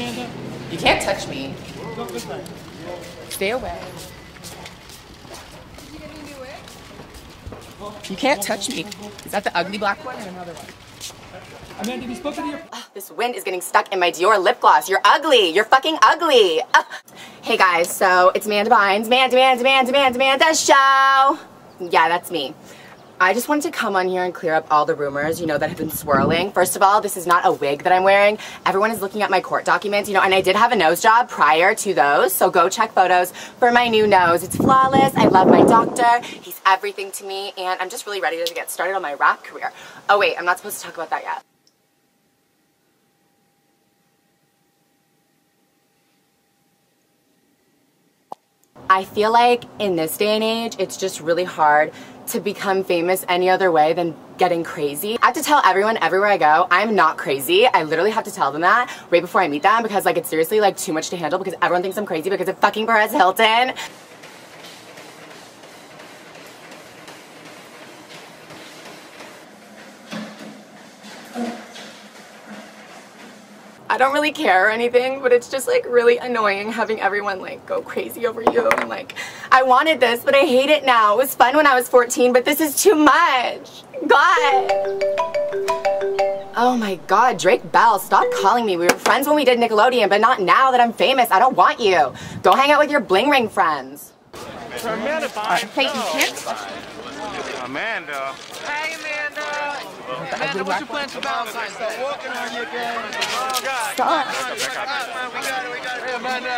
Amanda? You can't touch me. Go this way. Stay away. You can't touch me. Is that the ugly black one or another one? Amanda, have you spoken to your... Ah, this wind is getting stuck in my Dior lip gloss. You're ugly. You're fucking ugly. Ugh. Hey guys, so it's Amanda Bynes. Amanda, Amanda, Amanda, Amanda, Amanda show. Yeah, that's me. I just wanted to come on here and clear up all the rumors, you know, that have been swirling. First of all, this is not a wig that I'm wearing. Everyone is looking at my court documents, you know, and I did have a nose job prior to those, so go check photos for my new nose. It's flawless. I love my doctor. He's everything to me, and I'm just really ready to get started on my rap career. Oh wait, I'm not supposed to talk about that yet. I feel like in this day and age, it's just really hard to become famous any other way than getting crazy. I have to tell everyone everywhere I go, I'm not crazy. I literally have to tell them that right before I meet them because like it's seriously like too much to handle because everyone thinks I'm crazy because of fucking Perez Hilton. I don't really care or anything, but it's just like really annoying having everyone like go crazy over you and like, I wanted this, but I hate it now. It was fun when I was 14, but this is too much. God. Oh my God, Drake Bell, stop calling me. We were friends when we did Nickelodeon, but not now that I'm famous. I don't want you. Go hang out with your bling ring friends. Amanda Bynes. Hey, you can't. Amanda. Hey, Amanda. Amanda, what's your plans for Valentine's Day? Walking on you again. Oh, God. Stop. We got it, we got it. Hey, Amanda.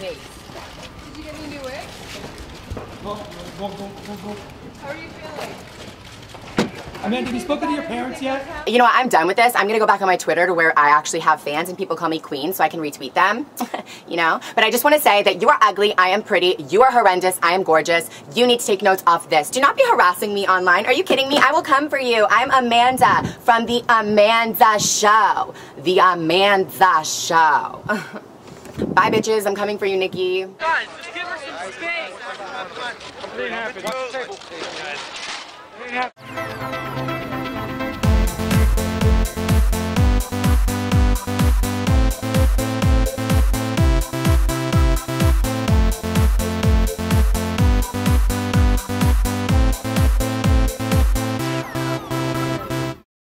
Did you get me a new wig? Go, go, go, go, go. How are you feeling? Amanda, have you spoken to your parents yet? You know what? I'm done with this. I'm gonna go back on my Twitter to where I actually have fans and people call me queen so I can retweet them. you know? But I just wanna say that you are ugly, I am pretty, you are horrendous, I am gorgeous. You need to take notes off this. Do not be harassing me online. Are you kidding me? I will come for you. I'm Amanda from The Amanda Show. The Amanda Show. Bye, bitches. I'm coming for you, Nikki. Guys, just give her some space.